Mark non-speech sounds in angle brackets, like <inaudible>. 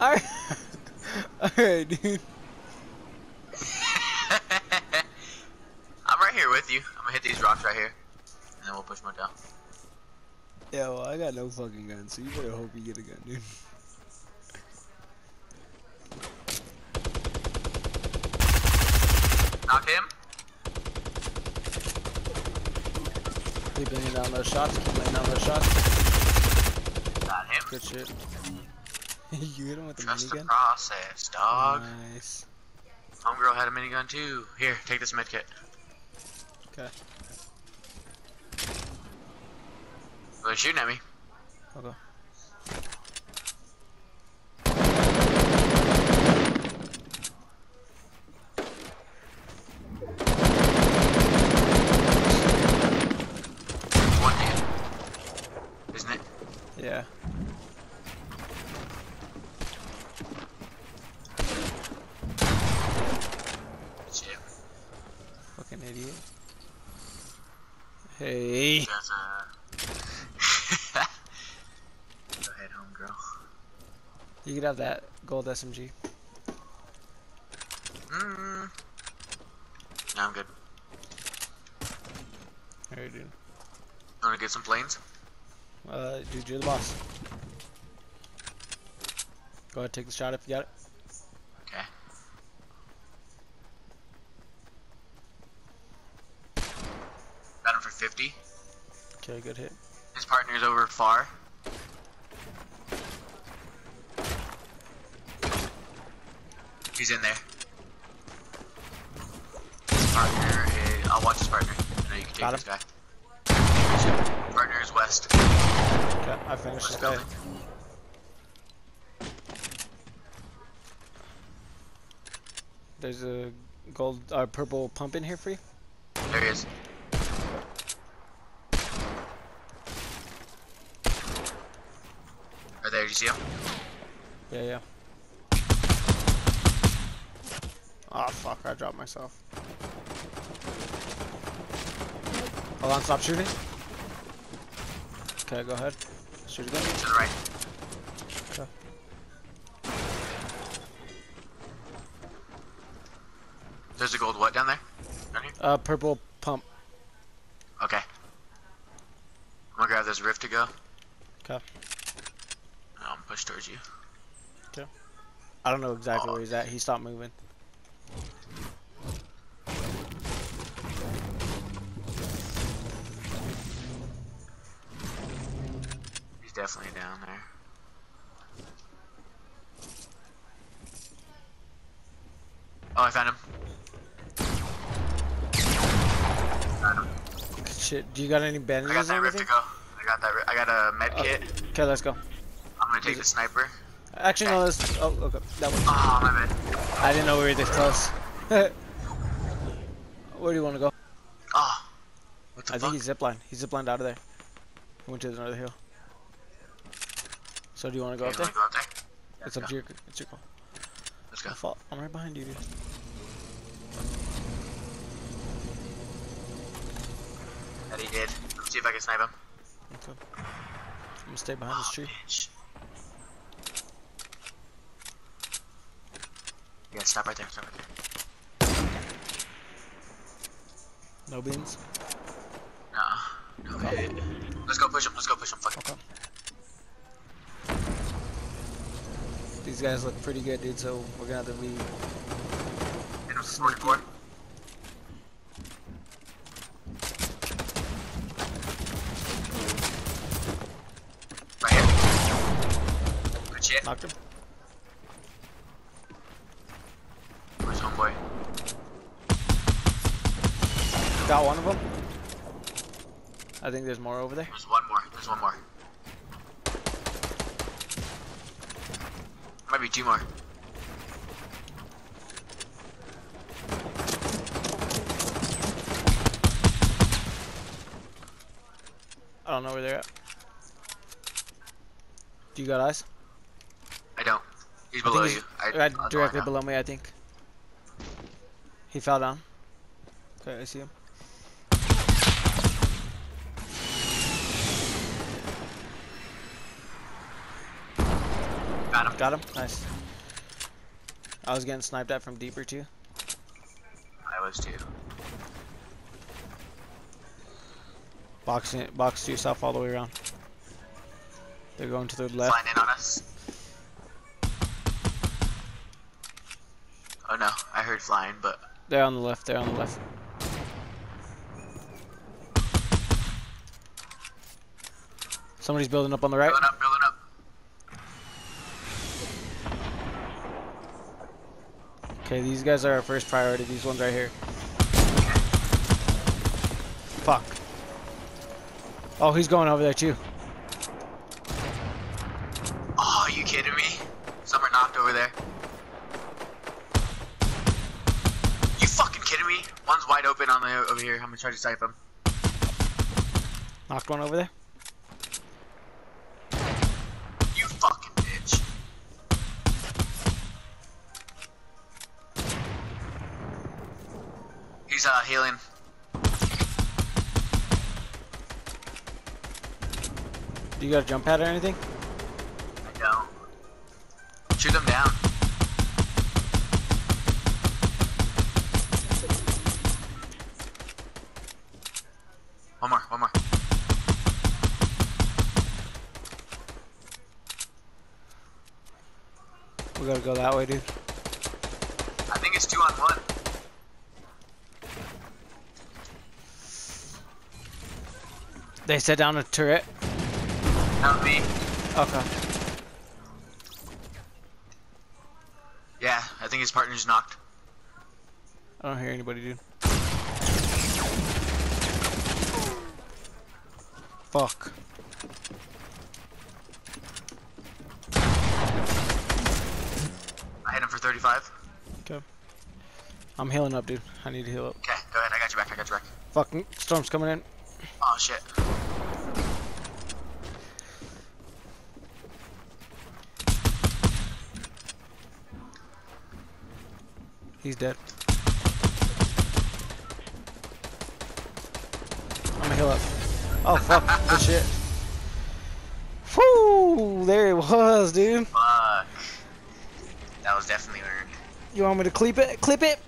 Alright. <laughs> Alright, dude. I'm right here with you. I'm gonna hit these rocks right here. And then we'll push more down. Yeah, well, I got no fucking gun, so you better hope you get a gun, dude. Knock him. Keep laying down those shots, keep laying down those shots. Got him. Good shit. <laughs> you hit him with the Trust the process, dog. Nice. Homegirl had a minigun too. Here, take this medkit. Okay. They're shooting at me. Okay. One hit. Isn't it? Yeah. Shit. Fucking idiot. Hey. Uh. <laughs> Go ahead, homegirl. You could have that gold SMG. Mm. No, I'm good. Alright, dude. Wanna get some planes? Uh, dude, you're the boss. Go ahead, take the shot if you got it. Okay. Got him for 50. Okay, good hit. His partner's over far. He's in there. His partner is. I'll watch his partner. I know you can take Got this guy. Partner is west. Okay, I finished this guy. There's a gold, uh, purple pump in here for you. There he is. Right there, you see him? Yeah, yeah. Oh fuck, I dropped myself. Hold on, stop shooting. Okay, go ahead. Shoot again. To the right. Okay. There's a gold what down there? Down here? Uh, purple pump. Okay. I'm gonna grab this rift to go. Okay. Push towards you. I don't know exactly Oh. where he's at. He stopped moving. He's definitely down there. Oh, I found him. Found him. Shit, do you got any I got bandages that to anything? go. I got that. I got a med Okay. kit. Okay, let's go. Gonna take the sniper. Actually, no, let's. Oh, okay. That one. Oh, my bad. I didn't know we were this close. <laughs> Where do you want to go? Oh. What the I fuck? think he's ziplined. He ziplined out of there. He went to another hill. So do you want to go up there? go up there? It's up to your, it's your call. Let's go. Fall. I'm right behind you, dude. That he did. Let's see if I can snipe him. Okay. I'm gonna stay behind this Oh, tree. bitch. Yeah, stop right there. Stop right there. No beans. Nah. Okay. Let's go push him. Let's go push him. Fuck. Okay. These guys look pretty good, dude. So we're gonna have to leave. Hit him. 44. Right here. Good shit. Knocked him. Got one of them. I think there's more over there. There's one more. There's one more. Might be two more. I don't know where they're at. Do you got eyes? I don't. He's I below he's you. I, directly below me, I think. He fell down. Okay, I see him. Got him. Got him. Nice. I was getting sniped at from deeper too. I was too. Boxing it, box to yourself all the way around. They're going to the left. Flying in on us. Oh no, I heard flying, but They're on the left. They're on the left. Somebody's building up on the right. building up, building up. Okay, these guys are our first priority. These ones right here. Fuck. Oh, he's going over there too. Oh, are you kidding me? Some are knocked over there. You fucking kidding me? One's wide open on the over here. I'm gonna try to snipe him. Knocked one over there. You fucking bitch. He's uh healing. Do you got a jump pad or anything? I don't. Shoot him down. We gotta go that way, dude. I think it's two on one. They set down a turret. Not me. Okay. Yeah, I think his partner's knocked. I don't hear anybody, dude. Fuck. I hit him for 35. I'm healing up, dude. I need to heal up. Okay, go ahead. I got you back. I got you back. Fucking storm's coming in. Oh shit. He's dead. I'm gonna heal up. Oh fuck, good shit. Whoo! There it was, dude. Definitely earned. You want me to clip it? Clip it?